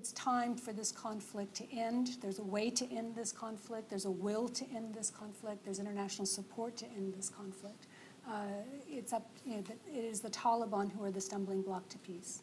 It's time for this conflict to end. There's a way to end this conflict. There's a will to end this conflict. There's international support to end this conflict. Uh, it's up, you know, it is the Taliban who are the stumbling block to peace.